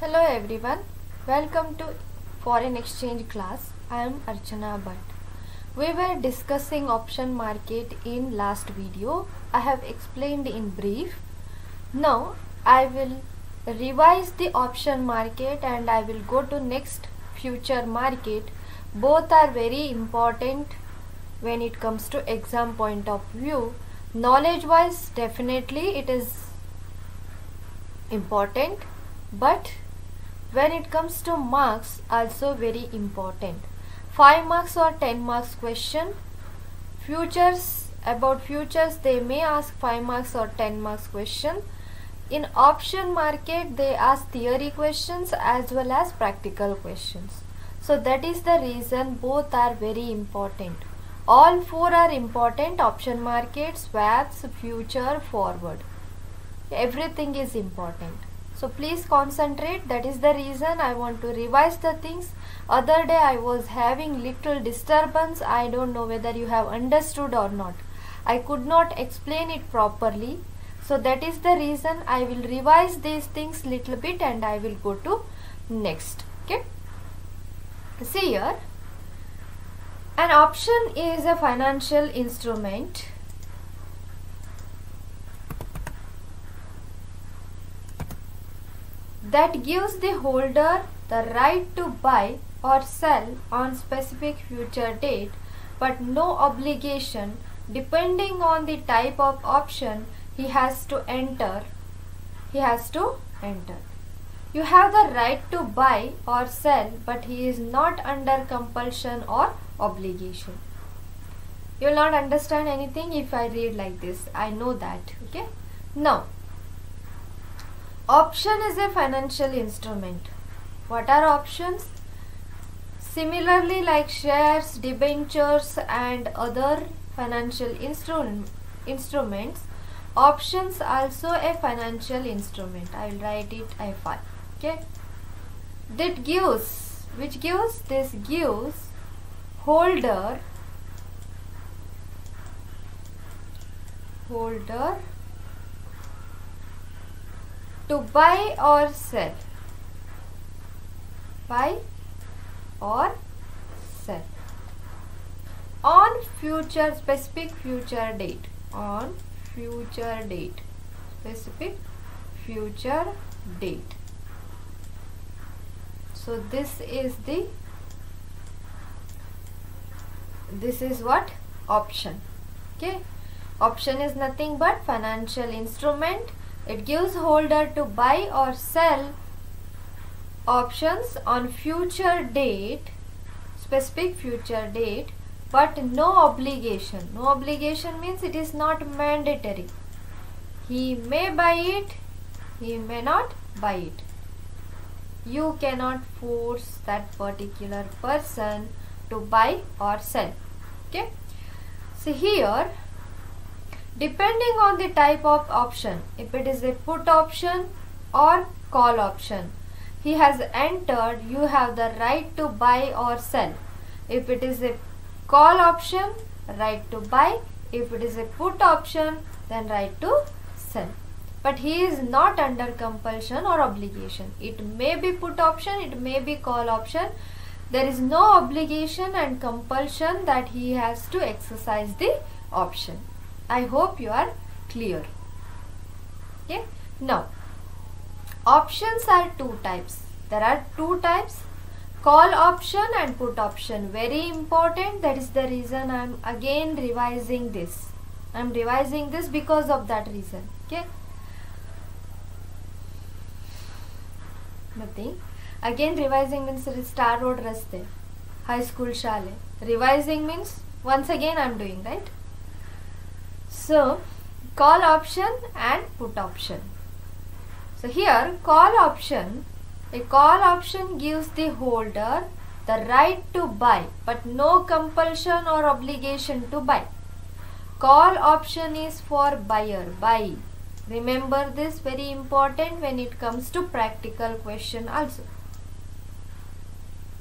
Hello everyone, welcome to foreign exchange class. I am Archana Bhat. We were discussing option market in last video. I have explained in brief. Now I will revise the option market and I will go to next future market. Both are very important when it comes to exam point of view. Knowledge wise definitely it is important but when it comes to marks also very important. 5 marks or 10 marks question. Futures about futures they may ask 5 marks or 10 marks question. In option market they ask theory questions as well as practical questions. So that is the reason both are very important. All four are important option market swaps future forward. Everything is important so please concentrate. That is the reason i want to revise the things. Other day i was having little disturbance. I don't know whether you have understood or not. I could not explain it properly. So that is the reason i will revise these things little bit and i will go to next. Okay? See here. An option is a financial instrument that gives the holder the right to buy or sell on specific future date but no obligation. Depending on the type of option he has to enter. He has to enter. You have the right to buy or sell but he is not under compulsion or obligation. You will not understand anything if i read like this. I know that okay? Now Option is a financial instrument. What are options? Similarly like shares, debentures and other financial instru instruments, options also a financial instrument. I will write it I5. Okay. That gives, which gives? This gives holder holder to buy or sell? Buy or sell? On future specific future date. On future date. Specific future date. So this is the this is what? Option. Okay? Option is nothing but financial instrument it gives holder to buy or sell options on future date, specific future date, but no obligation. No obligation means it is not mandatory. He may buy it, he may not buy it. You cannot force that particular person to buy or sell. Okay. So here depending on the type of option if it is a put option or call option he has entered you have the right to buy or sell. If it is a call option right to buy. If it is a put option then right to sell. But he is not under compulsion or obligation. It may be put option it may be call option. There is no obligation and compulsion that he has to exercise the option I hope you are clear. Okay. Now, options are two types. There are two types call option and put option. Very important that is the reason I am again revising this. I am revising this because of that reason. Okay? Nothing. Again revising means star road raste high school shale revising means once again I am doing right so call option and put option. So here call option, a call option gives the holder the right to buy but no compulsion or obligation to buy. Call option is for buyer, buy. Remember this very important when it comes to practical question also.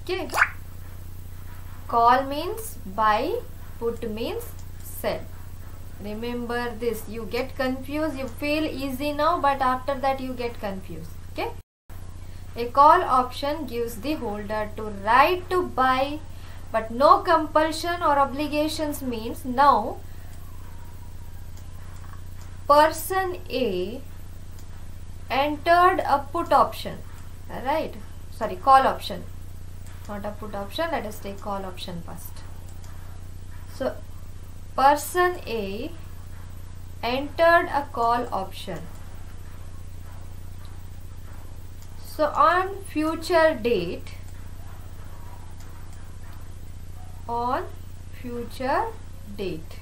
Okay. Call means buy, put means sell remember this you get confused you feel easy now but after that you get confused okay? A call option gives the holder to right to buy but no compulsion or obligations means now person A entered a put option right? Sorry call option. Not a put option let us take call option first. So person A entered a call option. So on future date on future date.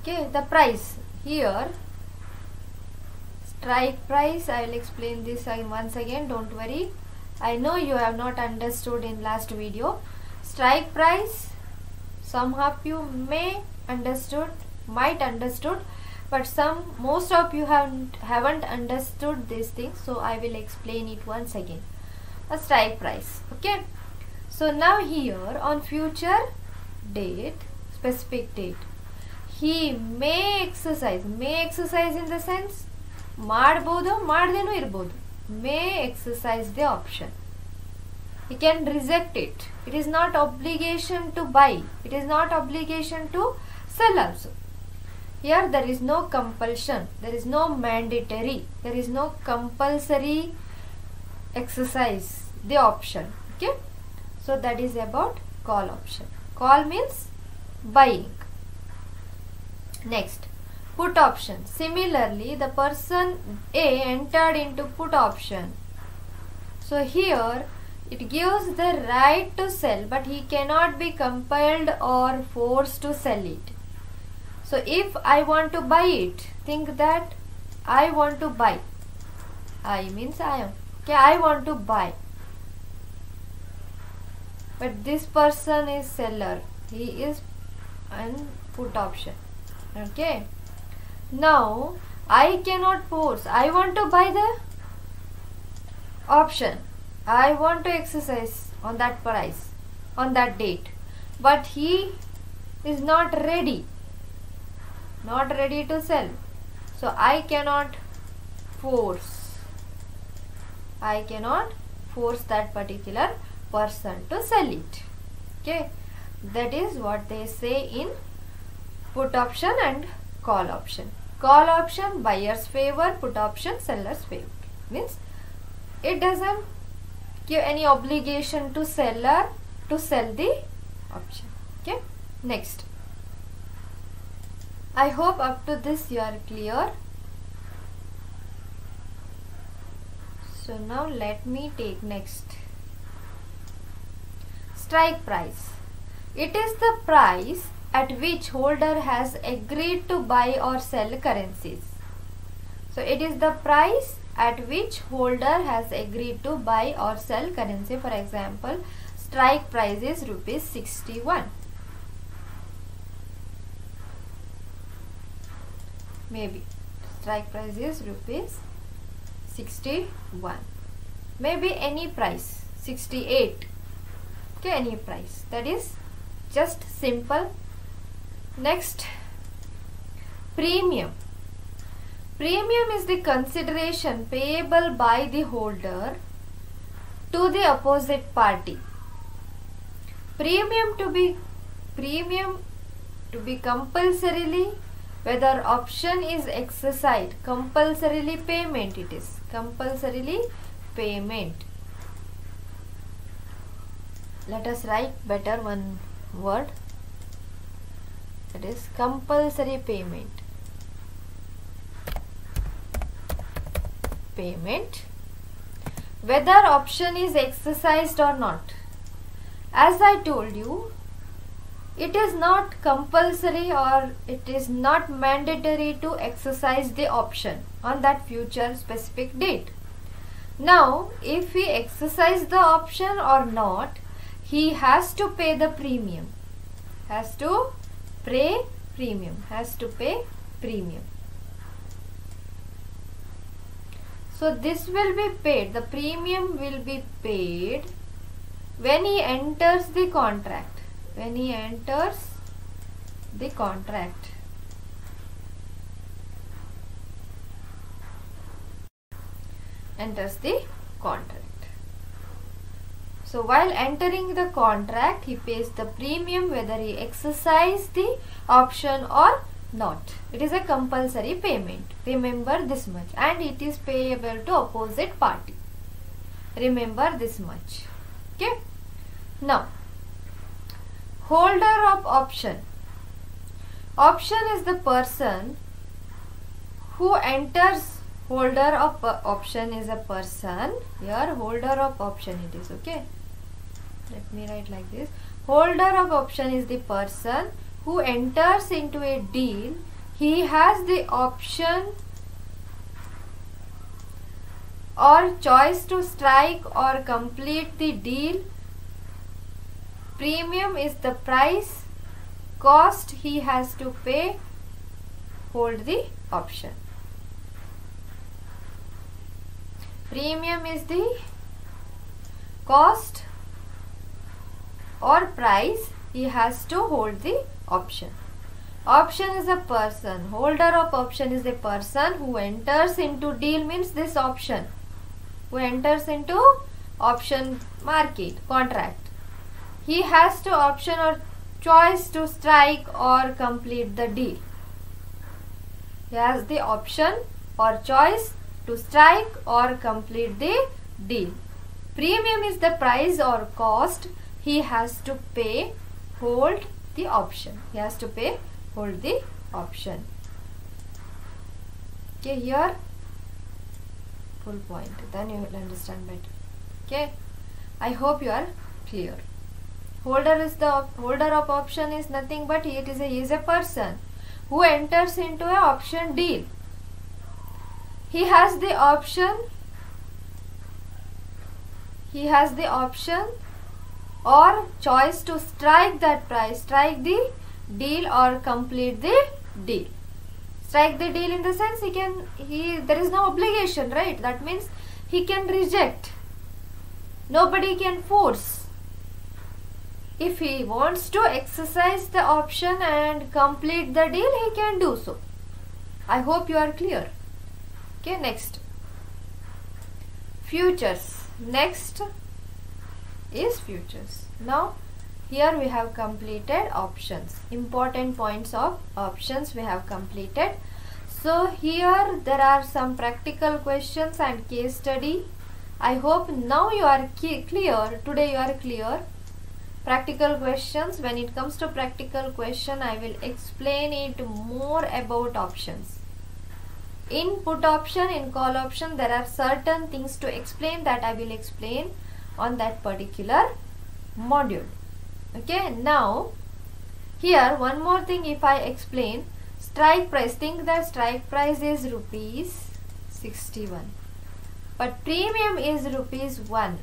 Okay the price here. Strike price I will explain this once again don't worry. I know you have not understood in last video. Strike price some of you may understood might understood but some most of you haven't haven't understood this thing so I will explain it once again a strike price okay so now here on future date specific date he may exercise may exercise in the sense ಮಾಡ್ಬೋದು ಮಾಡ್ದೇನೂ ಇರ್ಬೋದು May exercise the option he can reject it. It is not obligation to buy. It is not obligation to sell also. Here there is no compulsion. There is no mandatory. There is no compulsory exercise. The option. Okay? So that is about call option. Call means buying. Next. Put option. Similarly the person a entered into put option. So here it gives the right to sell but he cannot be compelled or forced to sell it. So if i want to buy it think that i want to buy. I means i am. Okay i want to buy. But this person is seller. He is an put option. Okay. Now I cannot force. I want to buy the option. I want to exercise on that price, on that date. But he is not ready. Not ready to sell. So I cannot force. I cannot force that particular person to sell it. Okay. That is what they say in put option and call option call option buyer's favor put option seller's favor means it doesn't give any obligation to seller to sell the option. Okay next. I hope up to this you are clear. So now let me take next. Strike price. It is the price at which holder has agreed to buy or sell currencies. So it is the price at which holder has agreed to buy or sell currency. For example, strike price is rupees 61. Maybe strike price is rupees 61. Maybe any price 68. Okay, any price. That is just simple Next, premium. Premium is the consideration payable by the holder to the opposite party. Premium to be premium to be compulsorily whether option is exercised. Compulsorily payment it is. Compulsorily payment. Let us write better one word. That is compulsory payment payment whether option is exercised or not as I told you it is not compulsory or it is not mandatory to exercise the option on that future specific date. Now, if he exercise the option or not, he has to pay the premium. Has to pay premium has to pay premium so this will be paid the premium will be paid when he enters the contract when he enters the contract enters the contract. So while entering the contract, he pays the premium whether he exercise the option or not. It is a compulsory payment. Remember this much and it is payable to opposite party. Remember this much. Okay. Now, holder of option. Option is the person who enters holder of option is a person here holder of option it is okay let me write like this holder of option is the person who enters into a deal he has the option or choice to strike or complete the deal. Premium is the price cost he has to pay hold the option. Premium is the cost or price he has to hold the option. Option is a person. Holder of option is a person who enters into deal means this option. Who enters into option market contract. He has to option or choice to strike or complete the deal. He has the option or choice to strike or complete the deal. Premium is the price or cost he has to pay hold the option. He has to pay hold the option. Okay, here full point. Then you will understand better. Okay. I hope you are clear. Holder is the holder of option is nothing but it is a he is a person who enters into a option deal he has the option he has the option or choice to strike that price. Strike the deal or complete the deal. Strike the deal in the sense he can he there is no obligation right? That means he can reject. Nobody can force. If he wants to exercise the option and complete the deal he can do so. I hope you are clear. Okay next. Futures. Next is futures. Now here we have completed options. Important points of options we have completed. So here there are some practical questions and case study. I hope now you are clear today you are clear. Practical questions. When it comes to practical question i will explain it more about options. In put option in call option there are certain things to explain that I will explain on that particular module. Okay now here one more thing if I explain. Strike price think that strike price is rupees 61 but premium is rupees 1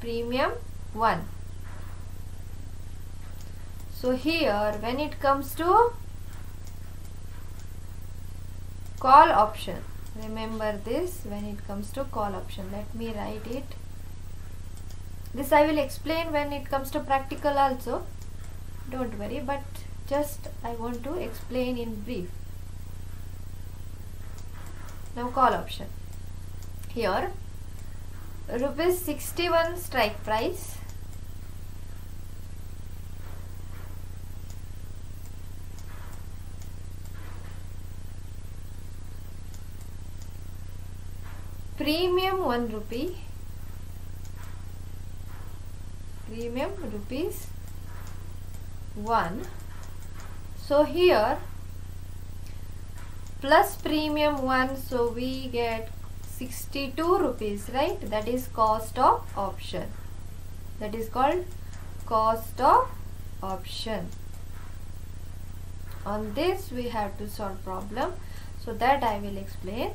premium 1 so here when it comes to call option remember this when it comes to call option let me write it this I will explain when it comes to practical also. Don't worry but just I want to explain in brief. Now call option. Here rupees 61 strike price. Premium 1 rupee premium rupees 1 so here plus premium 1 so we get 62 rupees right? That is cost of option. That is called cost of option. On this we have to solve problem. So that I will explain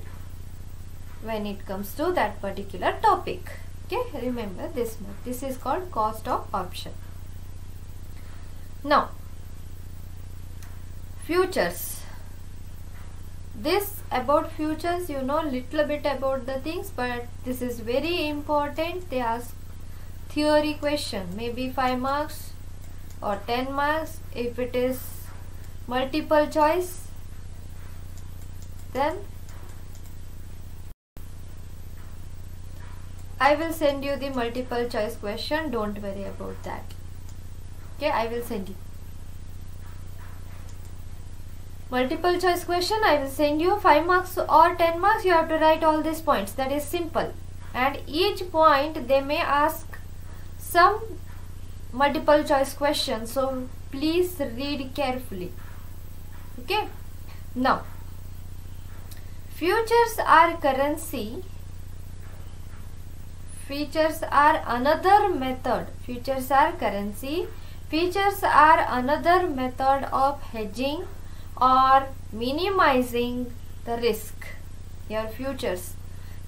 when it comes to that particular topic okay remember this this is called cost of option. Now futures. This about futures you know little bit about the things but this is very important they ask theory question. Maybe 5 marks or 10 marks. If it is multiple choice then I will send you the multiple choice question. Don't worry about that. Okay I will send you. Multiple choice question I will send you 5 marks or 10 marks. You have to write all these points. That is simple. And each point they may ask some multiple choice question. So please read carefully. Okay? Now futures are currency Features are another method. Futures are currency. Features are another method of hedging or minimizing the risk. Your futures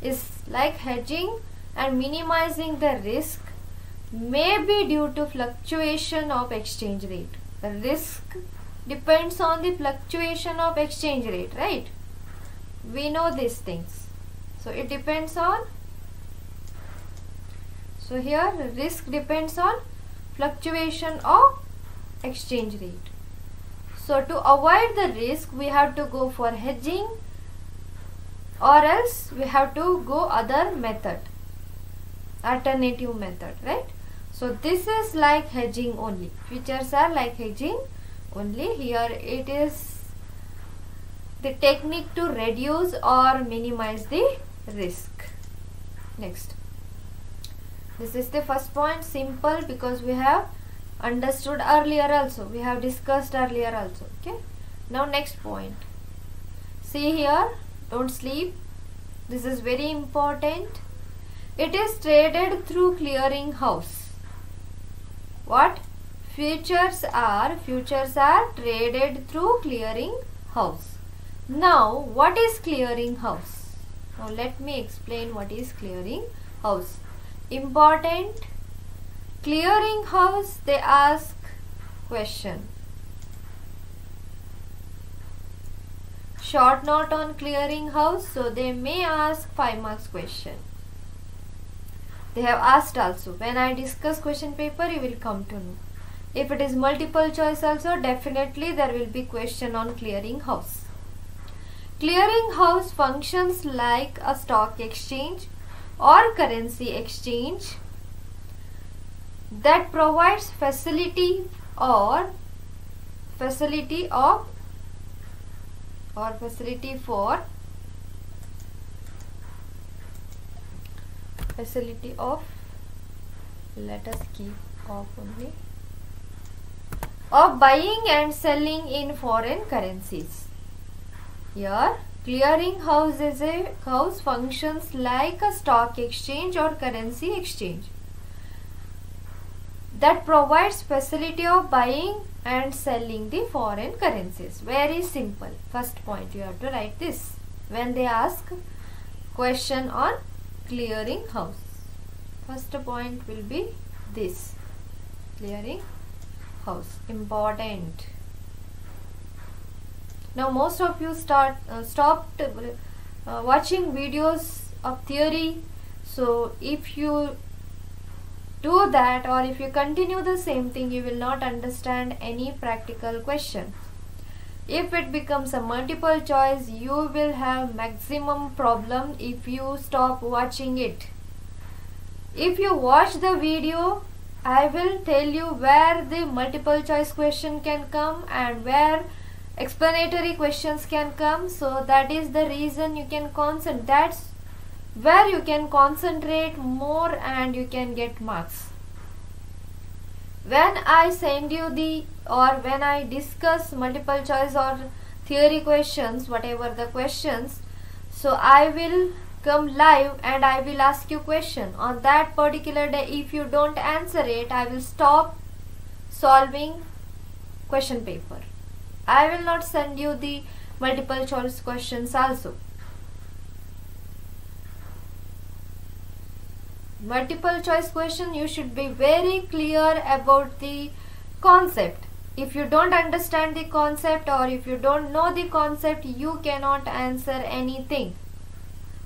is like hedging and minimizing the risk may be due to fluctuation of exchange rate. The risk depends on the fluctuation of exchange rate right? We know these things. So it depends on so here risk depends on fluctuation of exchange rate. So to avoid the risk we have to go for hedging or else we have to go other method alternative method right? So this is like hedging only. Futures are like hedging only. Here it is the technique to reduce or minimize the risk. Next this is the first point simple because we have understood earlier also. We have discussed earlier also okay? Now next point. See here don't sleep. This is very important. It is traded through clearing house. What? Futures are futures are traded through clearing house. Now what is clearing house? Now let me explain what is clearing house important. Clearing house they ask question. Short note on clearing house so they may ask 5 marks question. They have asked also. When I discuss question paper you will come to know. If it is multiple choice also definitely there will be question on clearing house. Clearing house functions like a stock exchange or currency exchange that provides facility or facility of or facility for facility of let us keep off only of buying and selling in foreign currencies. Here Clearing house is a house functions like a stock exchange or currency exchange that provides facility of buying and selling the foreign currencies. Very simple. First point you have to write this when they ask question on clearing house. First point will be this clearing house important now most of you start uh, stopped uh, watching videos of theory. So if you do that or if you continue the same thing you will not understand any practical question. If it becomes a multiple choice you will have maximum problem if you stop watching it. If you watch the video I will tell you where the multiple choice question can come and where explanatory questions can come. So that is the reason you can concentrate that's where you can concentrate more and you can get marks. When I send you the or when I discuss multiple choice or theory questions whatever the questions so I will come live and I will ask you question. On that particular day if you don't answer it I will stop solving question paper I will not send you the multiple choice questions also. Multiple choice question you should be very clear about the concept. If you don't understand the concept or if you don't know the concept you cannot answer anything.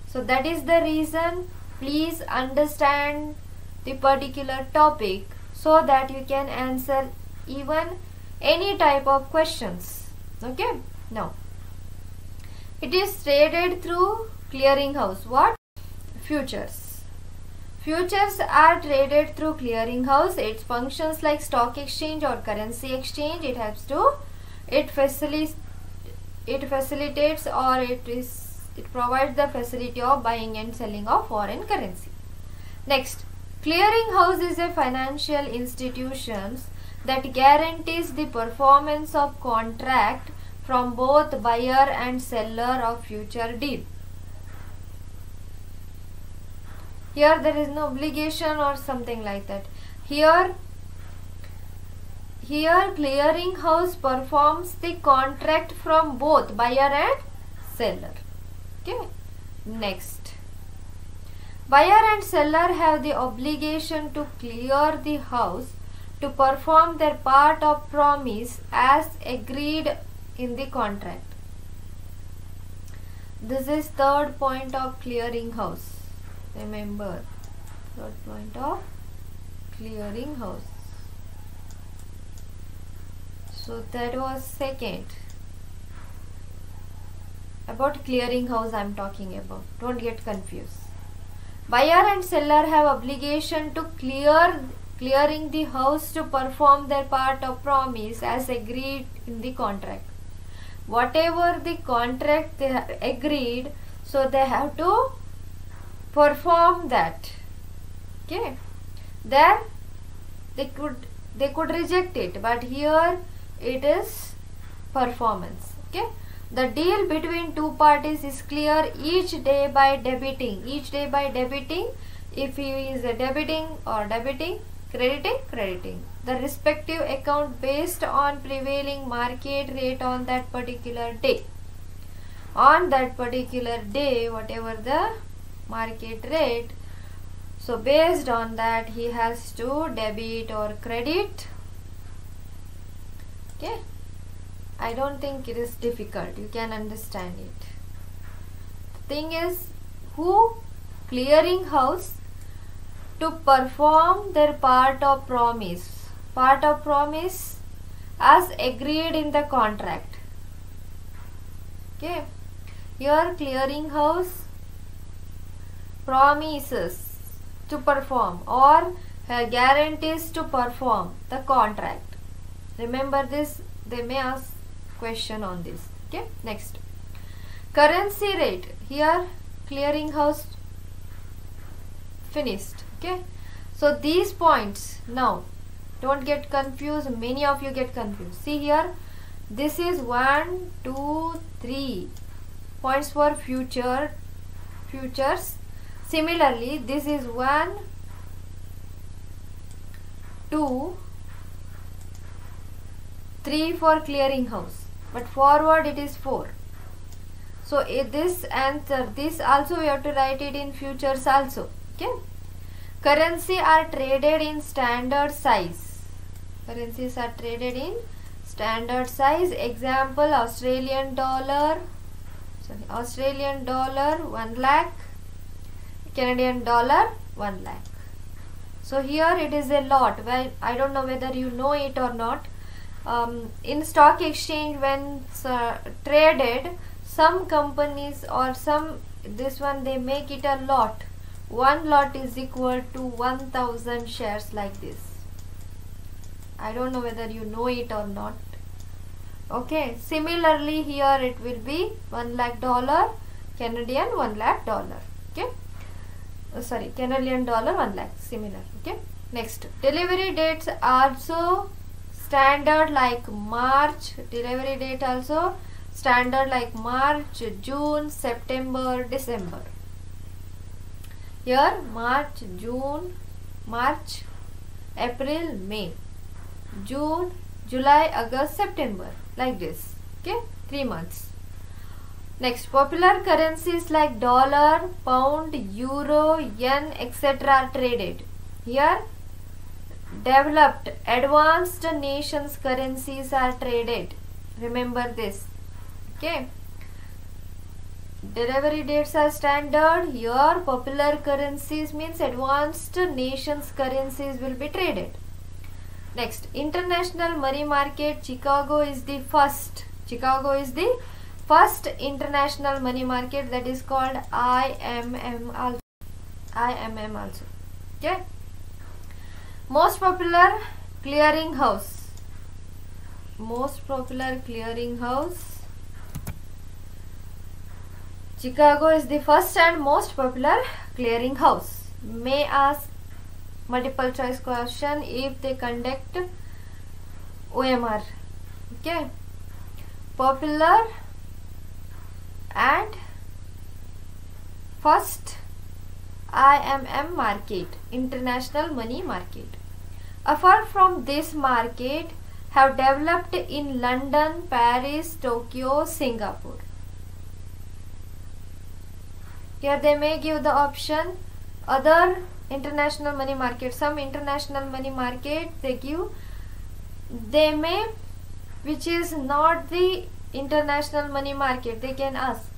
So that is the reason please understand the particular topic so that you can answer even any type of questions okay now it is traded through clearinghouse what futures Futures are traded through clearinghouse. It functions like stock exchange or currency exchange. It helps to it facilitates it facilitates or it is it provides the facility of buying and selling of foreign currency. Next, clearinghouse is a financial institution that guarantees the performance of contract from both buyer and seller of future deal. here there is no obligation or something like that. Here here clearing house performs the contract from both buyer and seller. Okay? Next. Buyer and seller have the obligation to clear the house to perform their part of promise as agreed in the contract. This is third point of clearing house. Remember third point of clearing house. So that was second. About clearing house I'm talking about. Don't get confused. Buyer and seller have obligation to clear clearing the house to perform their part of promise as agreed in the contract. Whatever the contract they have agreed so they have to perform that. Okay? Then they could they could reject it but here it is performance. Okay? The deal between two parties is clear each day by debiting. Each day by debiting if he is debiting or debiting crediting crediting. The respective account based on prevailing market rate on that particular day. On that particular day whatever the market rate so based on that he has to debit or credit. Okay? I don't think it is difficult. You can understand it. The thing is who clearing house to perform their part of promise. Part of promise as agreed in the contract. Okay. Here clearing house promises to perform or uh, guarantees to perform the contract. Remember this they may ask question on this. Okay next. Currency rate. Here clearinghouse finished okay so these points now don't get confused many of you get confused see here this is one two three points for future futures Similarly, this is 1, 2, 3 for clearing house. But forward it is 4. So eh, this answer, this also we have to write it in futures also. Okay. Currency are traded in standard size. Currencies are traded in standard size. Example Australian dollar. Sorry, Australian dollar 1 lakh Canadian dollar 1 lakh. So here it is a lot. Well, I don't know whether you know it or not. Um, in stock exchange when uh, traded, some companies or some this one they make it a lot. One lot is equal to 1000 shares like this. I don't know whether you know it or not. Okay. Similarly here it will be 1 lakh dollar Canadian 1 lakh dollar. Okay uh, sorry Canadian dollar 1 lakh similar okay next delivery dates also standard like March delivery date also standard like March June September December here March June March April May June July August September like this okay 3 months Next, popular currencies like dollar, pound, euro, yen, etc. Are traded. Here, developed, advanced nations currencies are traded. Remember this. Okay. Delivery dates are standard. Your popular currencies means advanced nations currencies will be traded. Next, international money market. Chicago is the first. Chicago is the first international money market that is called IMM also IMM also okay most popular clearing house most popular clearing house Chicago is the first and most popular clearing house. May ask multiple choice question if they conduct OMR okay. Popular and first IMM market international money market. Apart from this market have developed in London Paris Tokyo Singapore here they may give the option. Other international money market some international money market they give. They may which is not the international money market they can ask.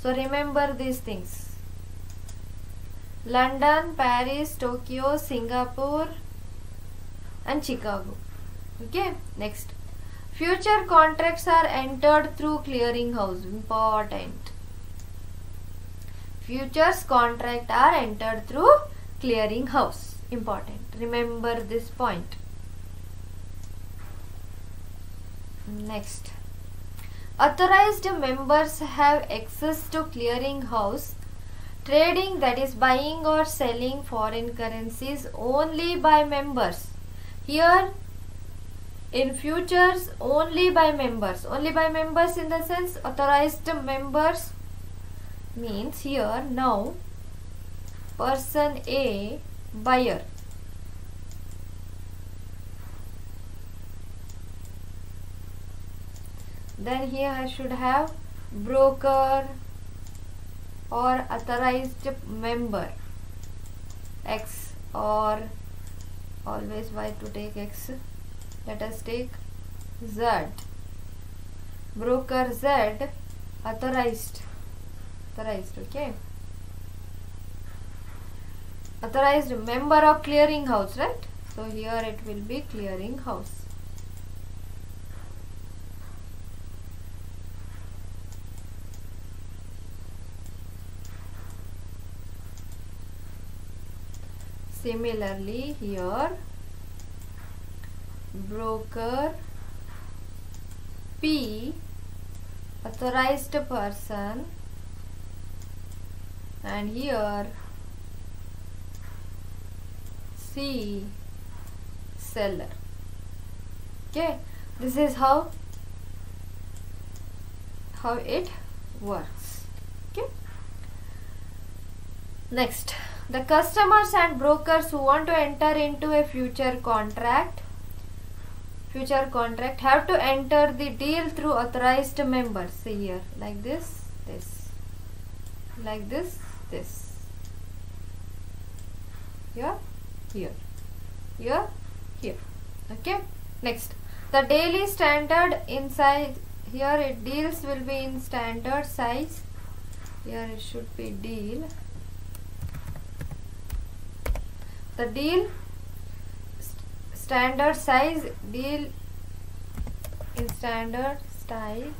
So remember these things. London paris tokyo singapore and chicago. Okay next. Future contracts are entered through clearing house. Important futures contract are entered through clearing house. Important. Remember this point. Next. Authorized members have access to clearing house. Trading that is buying or selling foreign currencies only by members. Here in futures only by members. Only by members in the sense authorized members means here now person A buyer. Then here I should have broker or authorized member. X or always why to take X? Let us take Z. Broker Z authorized authorized okay? Authorized member of clearing house right? So here it will be clearing house. Similarly here broker P authorized person and here C seller. Okay this is how how it works. Okay. Next the customers and brokers who want to enter into a future contract future contract have to enter the deal through authorized members. See here like this this like this this. Here here. Here here. Okay next. The daily standard inside here it deals will be in standard size. Here it should be deal. The deal st- standard size deal in standard style.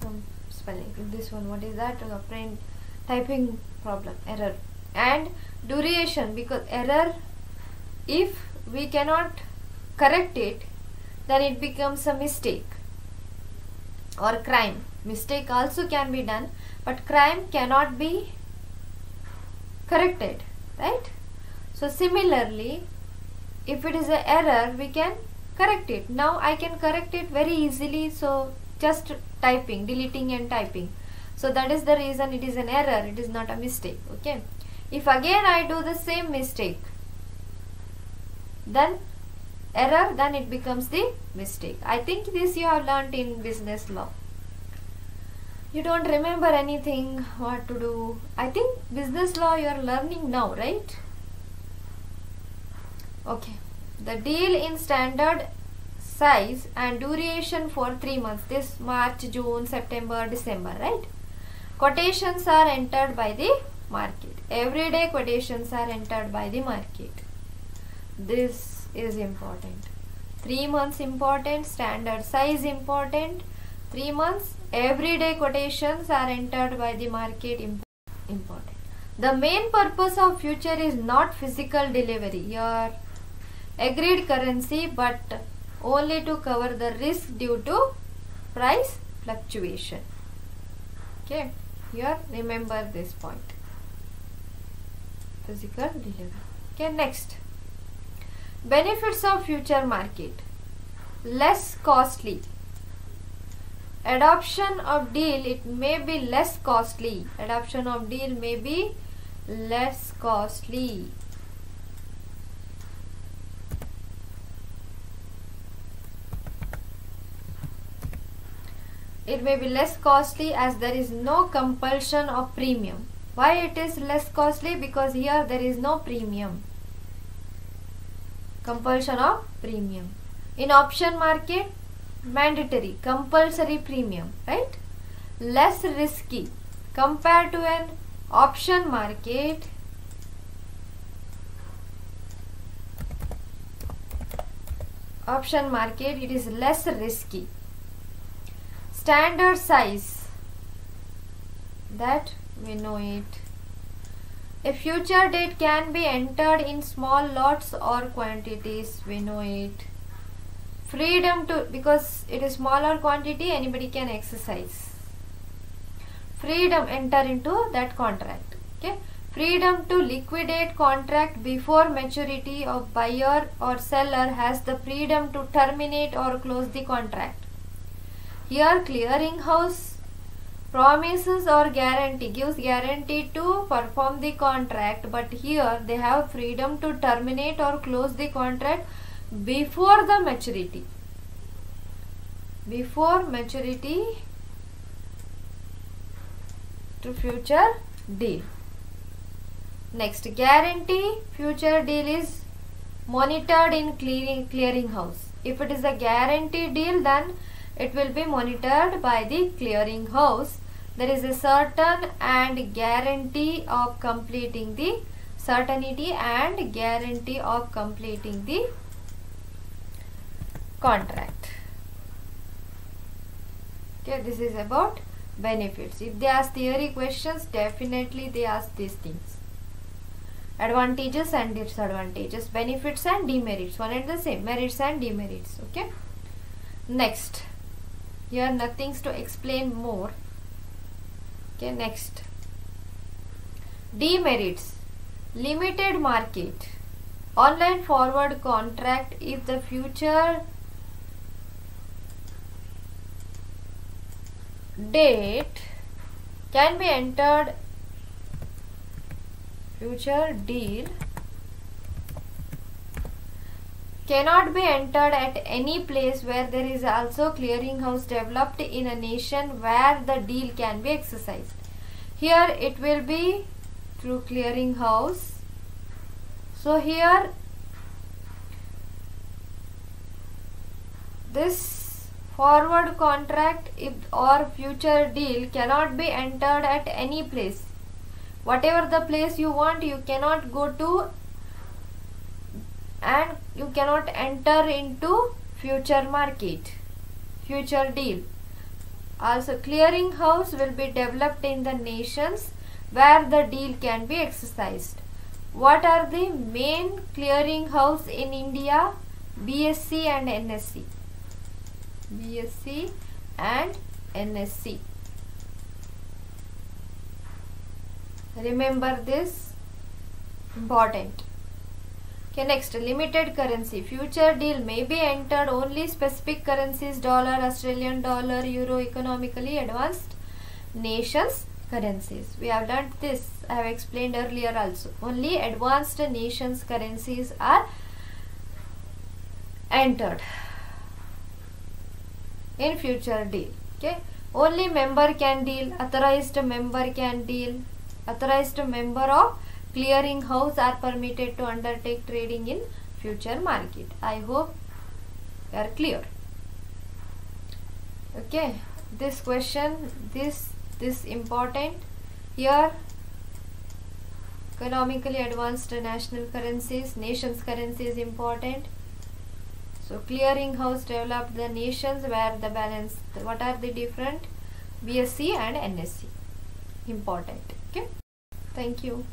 Some spelling. This one what is that? Uh, print typing problem error. And duration because error if we cannot correct it then it becomes a mistake or crime. Mistake also can be done but crime cannot be corrected right? So similarly if it is an error we can correct it. Now i can correct it very easily so just typing deleting and typing. So that is the reason it is an error it is not a mistake okay? If again i do the same mistake then error then it becomes the mistake. I think this you have learnt in business law. You don't remember anything what to do. I think business law you are learning now right? Okay. The deal in standard size and duration for 3 months. This march june september december right? Quotations are entered by the market. Everyday quotations are entered by the market. This is important. 3 months important standard size important. 3 months everyday quotations are entered by the market important. The main purpose of future is not physical delivery. Your agreed currency but only to cover the risk due to price fluctuation. Okay here remember this point. Physical delivery okay next. Benefits of future market. Less costly. Adoption of deal it may be less costly. Adoption of deal may be less costly it may be less costly as there is no compulsion of premium. Why it is less costly? Because here there is no premium. Compulsion of premium. In option market mandatory compulsory premium right? Less risky. Compared to an option market. Option market it is less risky standard size that we know it. A future date can be entered in small lots or quantities we know it. Freedom to because it is smaller quantity anybody can exercise. Freedom enter into that contract okay? Freedom to liquidate contract before maturity of buyer or seller has the freedom to terminate or close the contract here clearinghouse promises or guarantee gives guarantee to perform the contract but here they have freedom to terminate or close the contract before the maturity. Before maturity to future deal. Next guarantee future deal is monitored in clearing clearing house. If it is a guarantee deal then it will be monitored by the clearing house. There is a certain and guarantee of completing the certainty and guarantee of completing the contract. Okay, this is about benefits. If they ask theory questions, definitely they ask these things. Advantages and disadvantages, benefits and demerits, one and the same, merits and demerits. Okay. Next here nothing's to explain more. Okay next. Demerits. Limited market. Online forward contract if the future date can be entered. Future deal cannot be entered at any place where there is also clearinghouse developed in a nation where the deal can be exercised. Here it will be through clearinghouse. So here this forward contract if or future deal cannot be entered at any place. Whatever the place you want you cannot go to and you cannot enter into future market future deal. Also clearing house will be developed in the nations where the deal can be exercised. What are the main clearing house in india? BSE and NSE BSE and NSE remember this. Important Okay, next limited currency. Future deal may be entered only specific currencies dollar, Australian dollar, euro, economically advanced nations currencies. We have done this. I have explained earlier also. Only advanced nations currencies are entered in future deal. Okay. Only member can deal. Authorized member can deal. Authorized member of clearing house are permitted to undertake trading in future market. I hope you are clear. Okay, this question, this this important here economically advanced national currencies, nations currency is important. So clearing house developed the nations where the balance, what are the different BSE and NSE important. Okay. Thank you.